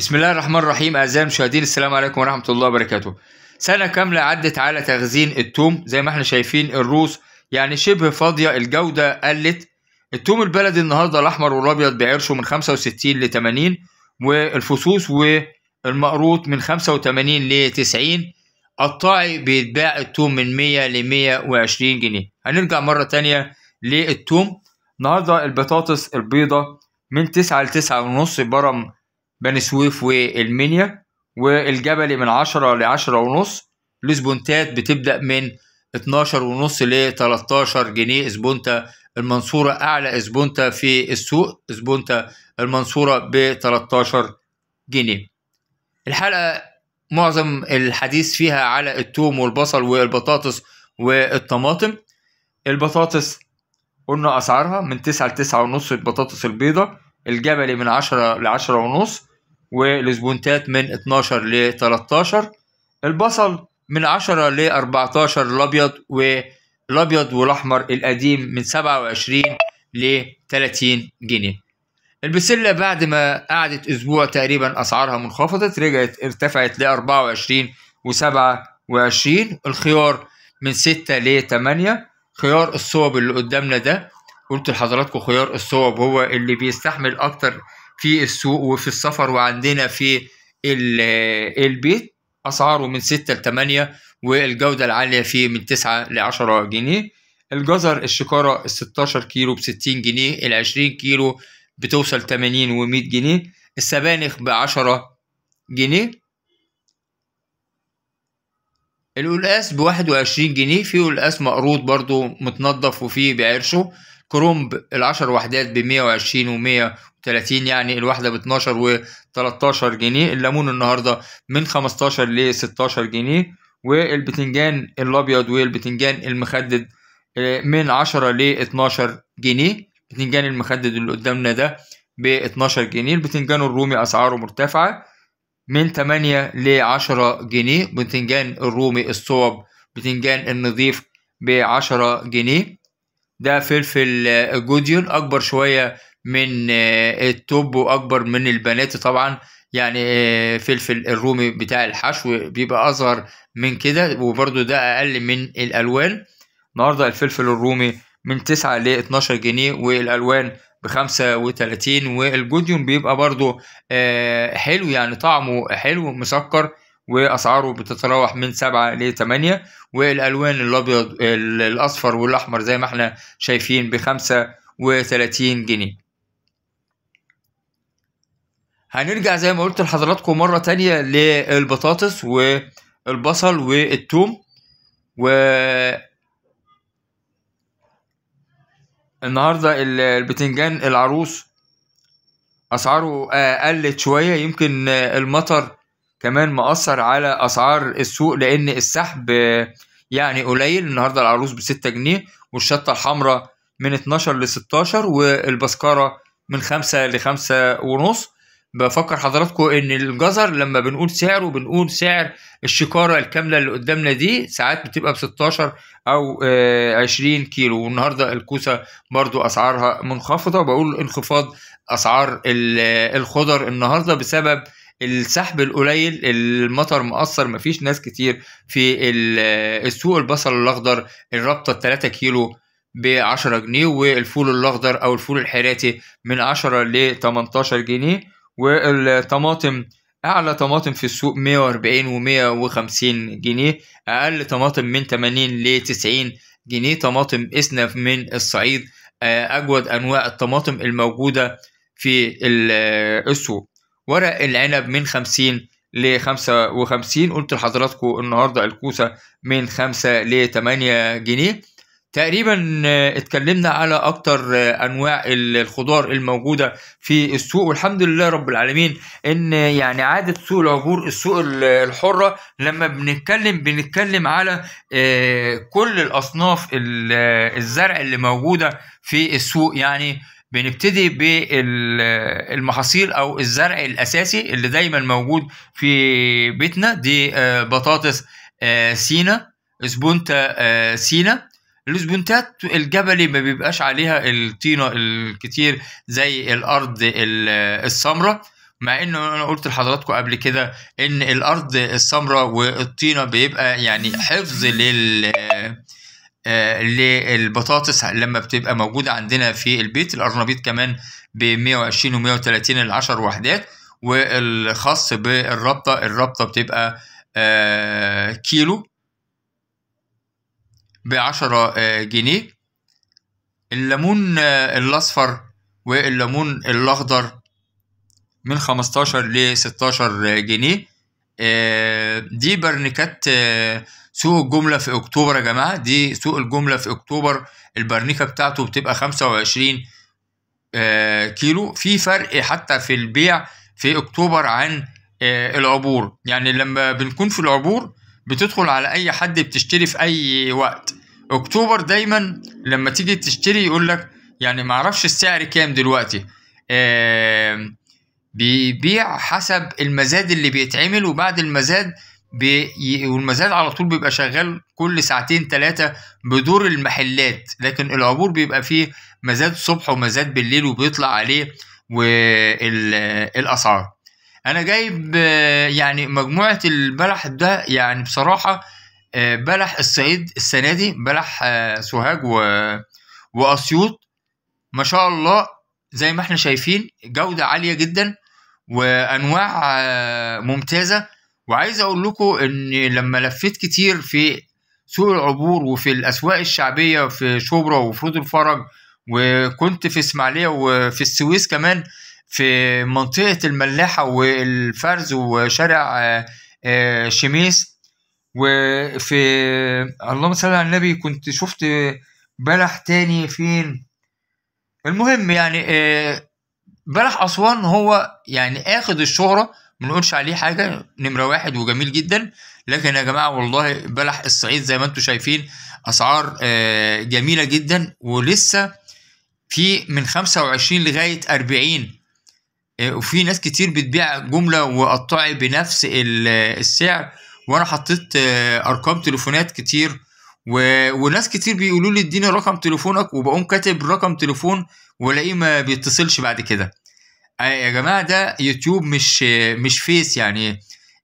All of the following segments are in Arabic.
بسم الله الرحمن الرحيم أعزائي المشاهدين السلام عليكم ورحمة الله وبركاته. سنة كاملة عدت على تخزين التوم. زي ما إحنا شايفين الروس يعني شبه فاضية الجودة قلت. التوم البلدي النهاردة الأحمر والأبيض بعرشه من 65 ل 80 والفصوص والمقروط من 85 ل 90 قطاعي بيتباع التوم من 100 ل 120 جنيه. هنرجع مرة تانية للتوم. النهاردة البطاطس البيضة من 9 ل 9 ونص برم بني سويف والمنيا والجبلي من 10 ل 10 ونص. الاسبونتات بتبدأ من 12 ونص ل 13 جنيه. اسبونتا المنصورة أعلى اسبونتا في السوق. اسبونتا المنصورة ب 13 جنيه. الحلقة معظم الحديث فيها على التوم والبصل والبطاطس والطماطم. البطاطس قلنا أسعارها من 9 ل 9 ونص البطاطس البيضة الجبلي من 10 ل 10 ونص. والسبونتات من 12 ل 13 البصل من 10 ل 14 الأبيض والابيض والأحمر القديم من 27 ل 30 جنيه. البسلة بعد ما قعدت أسبوع تقريبا أسعارها منخفضت رجعت ارتفعت ل 24 و27 الخيار من 6 ل 8 خيار الصوب اللي قدامنا ده قلت لحضراتكم خيار الصوب هو اللي بيستحمل أكتر في السوق وفي السفر وعندنا في البيت أسعاره من 6 ل 8 والجودة العالية فيه من 9 ل 10 جنيه. الجزر الشكاره ال 16 كيلو ب 60 جنيه ال 20 كيلو بتوصل 80 و 100 جنيه السبانخ ب 10 جنيه القلقاس ب 21 جنيه في قلقاس مقروض برضو متنضف وفيه بعرشه كرومب العشر وحدات ب 120 و 130 يعني الواحدة ب 12 و 13 جنيه الليمون النهاردة من 15 ل 16 جنيه والبتنجان الأبيض والبتنجان المخدد من 10 ل 12 جنيه. البتنجان المخدد اللي قدامنا ده ب 12 جنيه. البتنجان الرومي أسعاره مرتفعة من 8 ل 10 جنيه. بتنجان الرومي الصوب بتنجان النظيف ب 10 جنيه. ده فلفل جوديون. أكبر شوية من التوب وأكبر من البنات. طبعا يعني فلفل الرومي بتاع الحشو بيبقى أصغر من كده وبرده ده أقل من الألوان. النهارده الفلفل الرومي من 9 ل 12 جنيه والألوان ب 35 والجوديون بيبقى برضو حلو يعني طعمه حلو مسكر وأسعاره بتتراوح من 7 ل 8 والألوان الأبيض الأصفر والأحمر زي ما إحنا شايفين ب 35 جنيه. هنرجع زي ما قلت لحضراتكم مرة تانية للبطاطس والبصل والثوم و النهاردة البتنجان العروس أسعاره قلت شوية يمكن المطر كمان مأثر على أسعار السوق لأن السحب يعني قليل. النهاردة العروس بستة جنيه والشطة الحمراء من 12 ل 16 والبسكارة من خمسة لخمسة ونص. بفكر حضراتكم إن الجزر لما بنقول سعره بنقول سعر الشكاره الكاملة اللي قدامنا دي ساعات بتبقى ب 16 أو 20 كيلو والنهاردة الكوسة برضو أسعارها منخفضة بقول انخفاض أسعار الخضر النهارده بسبب السحب القليل المطر مأثر مفيش ناس كتير في السوق البصل الأخضر الرابطة 3 كيلو ب 10 جنيه والفول الأخضر أو الفول الحراتي من 10 ل 18 جنيه. والطماطم أعلى طماطم في السوق 140 و 150 جنيه أقل طماطم من 80 ل 90 جنيه طماطم اسنف من الصعيد أجود أنواع الطماطم الموجودة في السوق. ورق العنب من 50 ل 55 قلت لحضراتكم النهارده الكوسة من 5 ل 8 جنيه. تقريبا اتكلمنا على أكتر أنواع الخضار الموجودة في السوق. والحمد لله رب العالمين إن يعني عادة سوق العبور السوق الحرة لما بنتكلم بنتكلم على كل الأصناف الزرع اللي موجودة في السوق. يعني بنبتدي بالمحاصيل أو الزرع الأساسي اللي دايما موجود في بيتنا دي بطاطس سينا سبونتا سينا. الاسبونتات الجبلي ما بيبقاش عليها الطينة الكتير زي الأرض السمراء مع إن أنا قلت لحضراتكم قبل كده إن الأرض السمراء والطينة بيبقى يعني حفظ لل آه، للبطاطس لما بتبقى موجودة عندنا في البيت القرنبيط كمان ب 120 و 130 ل 10 وحدات والخاص بالرابطة الرابطة بتبقى آه، كيلو. ب 10 آه، جنيه. الليمون الأصفر والليمون الأخضر من 15 ل 16 جنيه. دي برنيكات سوق الجملة في أكتوبر يا جماعة. دي سوق الجملة في أكتوبر. البرنيكة بتاعته بتبقى 25 آه، كيلو. في فرق حتى في البيع في أكتوبر عن آه، العبور. يعني لما بنكون في العبور بتدخل على أي حد بتشتري في أي وقت. أكتوبر دايما لما تيجي تشتري يقول لك يعني معرفش السعر كام دلوقتي. بيبيع حسب المزاد اللي بيتعمل وبعد المزاد بي... والمزاد على طول بيبقى شغال كل ساعتين ثلاثة بدور المحلات. لكن العبور بيبقى فيه مزاد صبح ومزاد بالليل وبيطلع عليه والأسعار. أنا جايب يعني مجموعة البلح ده يعني بصراحة بلح الصعيد السنة دي بلح سوهاج و... وأسيوط ما شاء الله زي ما إحنا شايفين جودة عالية جدا وأنواع ممتازة. وعايز أقول لكم إن لما لفيت كتير في سوق العبور وفي الأسواق الشعبية في شبرا وفرود الفرج وكنت في إسماعيلية وفي السويس كمان في منطقة الملاحة والفرز وشارع آه، آه، شميس. وفي اللهم صل على النبي كنت شفت بلح تاني فين؟ المهم يعني آه، بلح أسوان هو يعني آخد الشهرة ما نقولش عليه حاجة نمرة واحد وجميل جدا. لكن يا جماعة والله بلح الصعيد زي ما أنتم شايفين أسعار آه، جميلة جدا. ولسه في من 25 لغاية 40 آه، وفي ناس كتير بتبيع جملة وقطعي بنفس السعر وأنا حطيت آه، أرقام تليفونات كتير و... وناس كتير بيقولوا لي اديني رقم تليفونك وبقوم كاتب رقم تليفون والاقيه ما بيتصلش بعد كده. يا جماعة ده يوتيوب مش مش فيس يعني.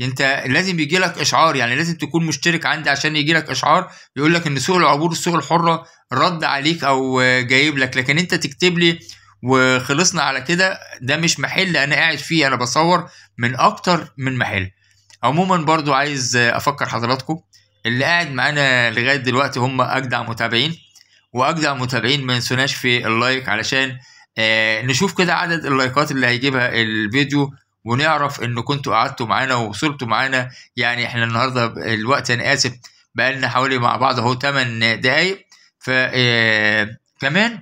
أنت لازم يجي لك إشعار يعني لازم تكون مشترك عندي عشان يجي لك إشعار يقول لك إن سوق العبور السوق الحرة رد عليك أو جايب لك. لكن أنت تكتب لي وخلصنا على كده ده مش محل أنا قاعد فيه أنا بصور من أكتر من محل. عموما برضو عايز أفكر حضراتكم اللي قاعد معانا لغاية دلوقتي هم أجدع متابعين وأجدع متابعين ما ينسوناش في اللايك علشان آه نشوف كده عدد اللايكات اللي هيجيبها الفيديو ونعرف إن كنتوا قعدتوا معانا ووصلتوا معانا. يعني إحنا النهارده الوقت أنا آسف بقالنا حوالي مع بعض أهو 8 دقايق ف آه كمان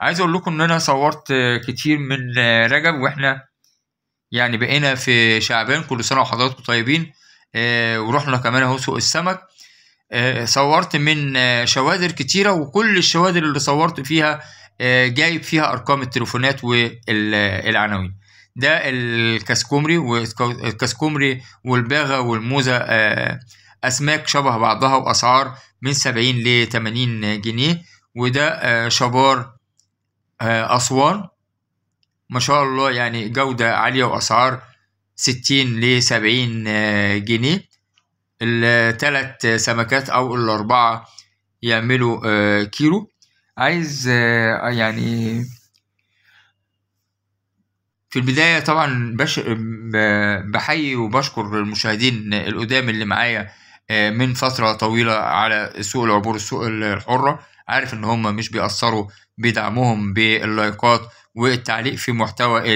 عايز أقول لكم ان أنا صورت كتير من رجب وإحنا يعني بقينا في شعبان كل سنة وحضراتكم طيبين. آه ورحنا كمان اهو سوق السمك. آه صورت من شوادر كتيرة وكل الشوادر اللي صورت فيها آه، جايب فيها أرقام التليفونات والعناوين. ده الكاسكومري والكاسكومري والباغة والموزة أسماك شبه بعضها وأسعار من 70 ل 80 جنيه. وده شبار أسوان. ما شاء الله يعني جودة عالية وأسعار 60 ل 70 جنيه. الثلاث سمكات أو الأربعة يعملوا كيلو. عايز آه، يعني في البداية طبعا بش... بحيي وبشكر المشاهدين القدام اللي معايا آه، من فترة طويلة على سوق العبور السوق الحرة. عارف إن هم مش بيأثروا بدعمهم باللايكات والتعليق في محتوى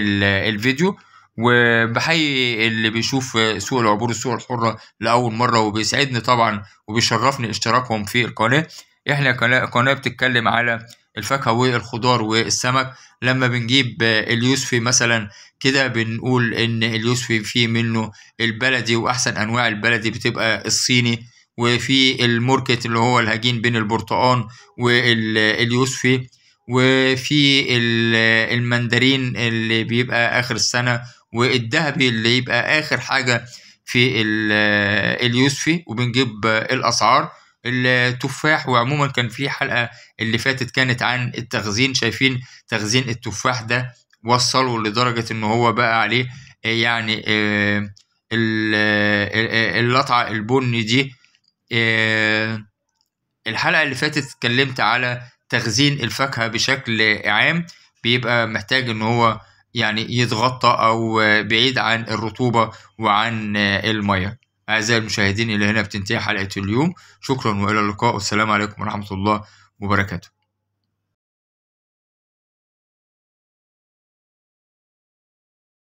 الفيديو وبحيي اللي بيشوف سوق العبور السوق الحرة لأول مرة وبيسعدني طبعا وبيشرفني اشتراكهم في القناة. إحنا قناة بتتكلم على الفاكهة والخضار والسمك. لما بنجيب اليوسفي مثلا كده بنقول إن اليوسفي فيه منه البلدي وأحسن أنواع البلدي بتبقى الصيني. وفي الموركت اللي هو الهجين بين البرتقان واليوسفي وفي المندرين اللي بيبقى آخر السنة والذهبي اللي يبقى آخر حاجة في اليوسفي وبنجيب الأسعار. التفاح وعموما كان في حلقة اللي فاتت كانت عن التخزين. شايفين تخزين التفاح ده وصلوا لدرجة إن هو بقى عليه يعني اللطعة البني دي الحلقة اللي فاتت اتكلمت على تخزين الفاكهة بشكل عام بيبقى محتاج إن هو يعني يتغطى أو بعيد عن الرطوبة وعن الميه أعزائي المشاهدين إلى هنا بتنتهي حلقة اليوم. شكرا وإلى اللقاء. والسلام عليكم ورحمة الله وبركاته.